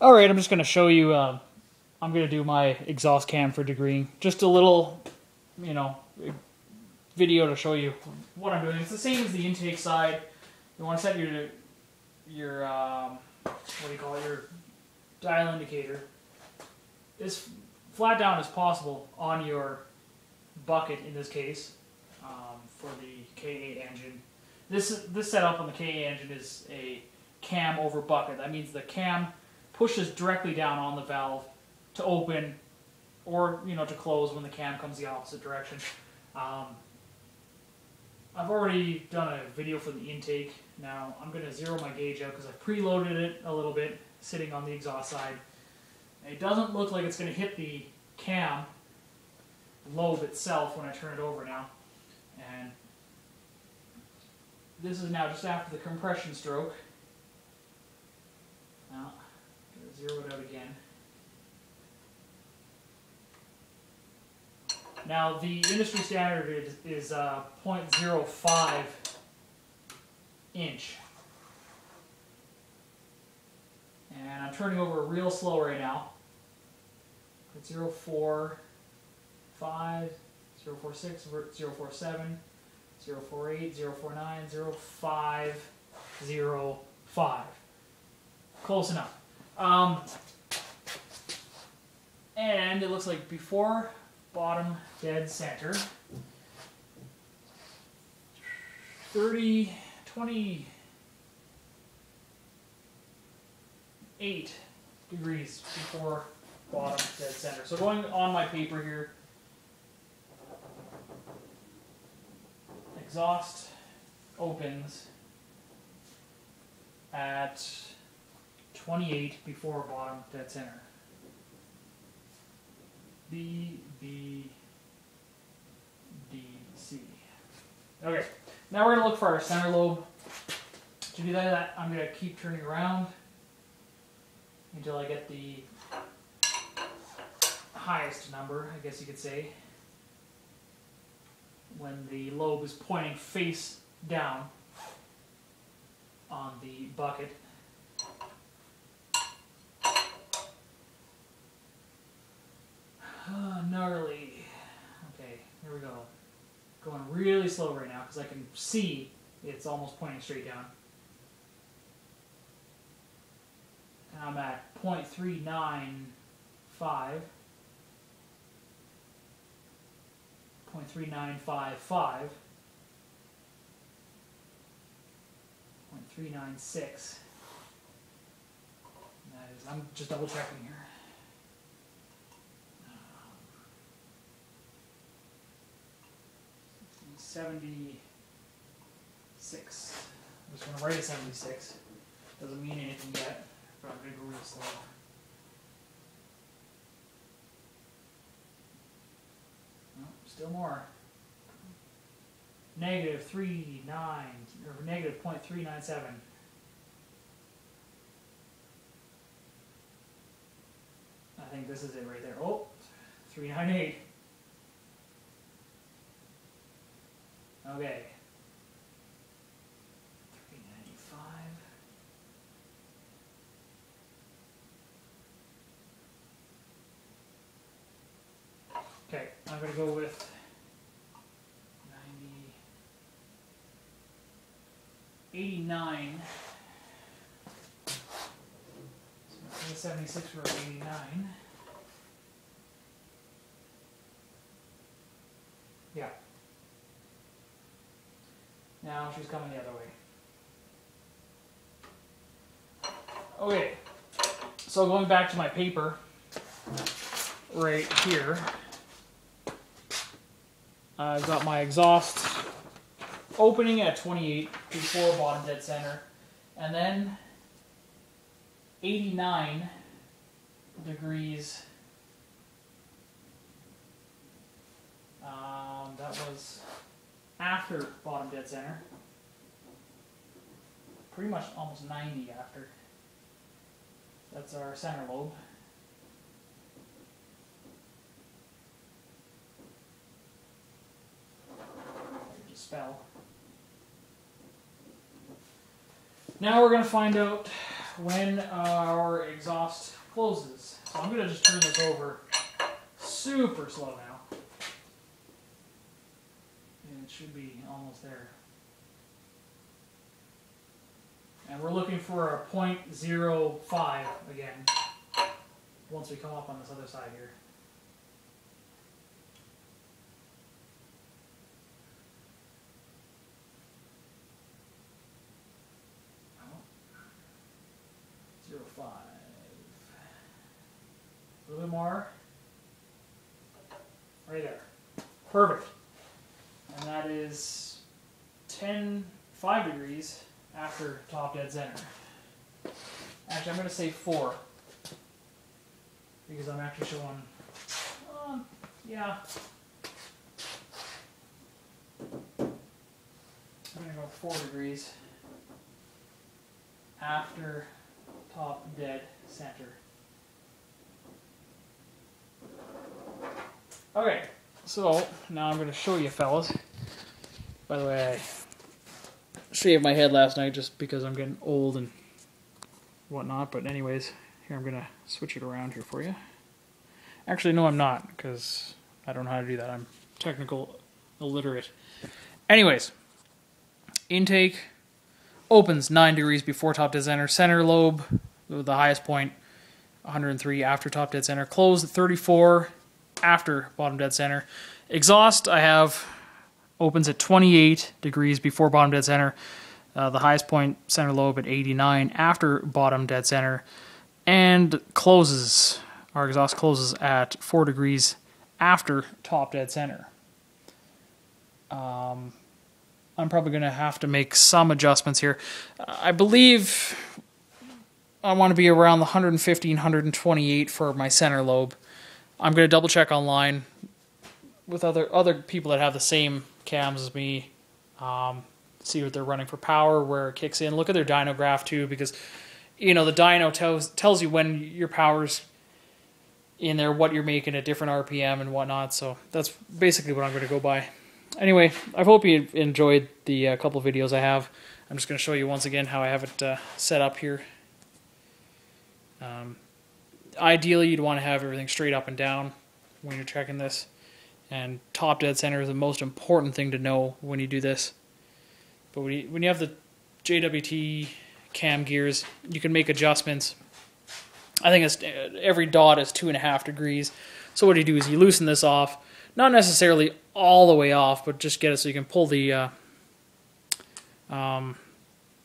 All right, I'm just going to show you. Uh, I'm going to do my exhaust cam for degreeing. Just a little, you know, video to show you what I'm doing. It's the same as the intake side. You want to set your your um, what do you call it? Your dial indicator as flat down as possible on your bucket in this case um, for the KA engine. This this setup on the KA engine is a cam over bucket. That means the cam pushes directly down on the valve to open or you know to close when the cam comes the opposite direction. Um, I've already done a video for the intake. Now I'm going to zero my gauge out because I preloaded it a little bit sitting on the exhaust side. It doesn't look like it's going to hit the cam lobe itself when I turn it over now. And this is now just after the compression stroke. Now, zero it out again. Now, the industry standard is, is uh, 0.05 inch. And I'm turning over real slow right now. It's 045, 046, 047, 048, 049, 05, 05. Close enough. Um, and it looks like before bottom dead center. 30, 28 degrees before bottom dead center. So going on my paper here, exhaust opens at 28 before bottom dead center. B, B, D, C. Okay, now we're going to look for our center lobe. To do that, I'm going to keep turning around until I get the highest number, I guess you could say, when the lobe is pointing face down on the bucket. Ah, gnarly. Okay, here we go. Going really slow right now because I can see it's almost pointing straight down. And I'm at 0.395. 0.3955. 0.396. That is, I'm just double checking here. 76. I'm just going to write a 76. Doesn't mean anything yet, but I'm going to go real slow. Oh, still more. Negative 39, or negative 0.397. I think this is it right there. Oh, 398. Okay. Three ninety five. Okay, I'm gonna go with ninety eighty nine. So seventy six for eighty nine. Yeah. Now she's coming the other way. Okay, so going back to my paper, right here, I've got my exhaust opening at 28 before bottom dead center, and then 89 degrees. Um, that was after bottom dead center. Pretty much almost 90 after. That's our center lobe. Just spell. Now we're going to find out when uh, our exhaust closes. So I'm going to just turn this over super slow now. It should be almost there. And we're looking for a 0.05 again once we come up on this other side here. Zero five. A little bit more. Right there. Perfect. That is 10, 5 degrees after top dead center. Actually, I'm going to say 4. Because I'm actually showing, uh, yeah. I'm going to go 4 degrees after top dead center. Okay, so now I'm going to show you fellas. By the way, I shaved my head last night just because I'm getting old and whatnot. But anyways, here I'm going to switch it around here for you. Actually, no, I'm not because I don't know how to do that. I'm technical illiterate. Anyways, intake opens 9 degrees before top dead center. Center lobe, the highest point, 103 after top dead center. Close at 34 after bottom dead center. Exhaust, I have opens at 28 degrees before bottom dead center. Uh, the highest point center lobe at 89 after bottom dead center. And closes, our exhaust closes at 4 degrees after top dead center. Um, I'm probably going to have to make some adjustments here. I believe I want to be around the 115, 128 for my center lobe. I'm going to double check online with other other people that have the same cams as me. Um, see what they're running for power, where it kicks in. Look at their dyno graph too, because you know the dyno tells tells you when your power's in there, what you're making at different RPM and whatnot. So that's basically what I'm going to go by. Anyway, I hope you enjoyed the uh, couple videos I have. I'm just going to show you once again how I have it uh, set up here. Um, ideally you'd want to have everything straight up and down when you're checking this and top dead center is the most important thing to know when you do this. But when you, when you have the JWT cam gears you can make adjustments. I think it's every dot is two and a half degrees. So what you do is you loosen this off not necessarily all the way off but just get it so you can pull the uh, um,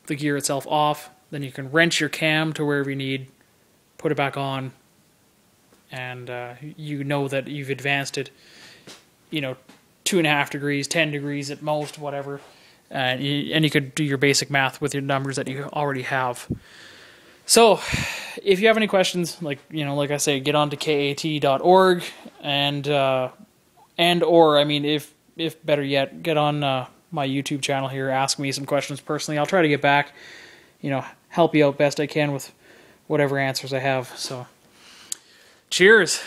the gear itself off. Then you can wrench your cam to wherever you need put it back on, and uh, you know that you've advanced it, you know, two and a half degrees, ten degrees at most, whatever, and you, and you could do your basic math with your numbers that you already have. So, if you have any questions, like you know, like I say, get on to KA-T.org and uh, and or I mean, if if better yet, get on uh, my YouTube channel here, ask me some questions personally. I'll try to get back, you know, help you out best I can with whatever answers I have. So, cheers.